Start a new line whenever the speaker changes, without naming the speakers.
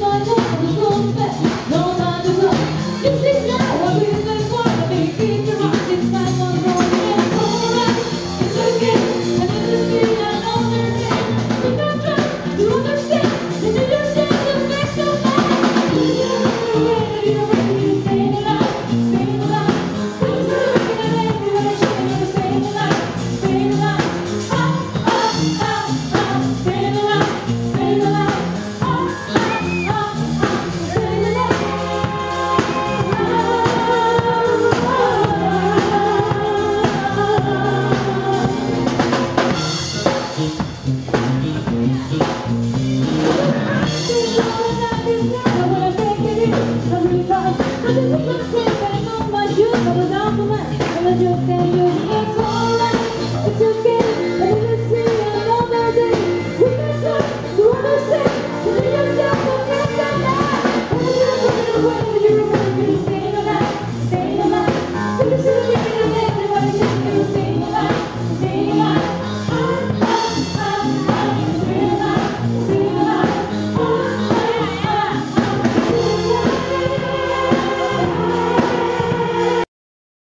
Bye. Thank you.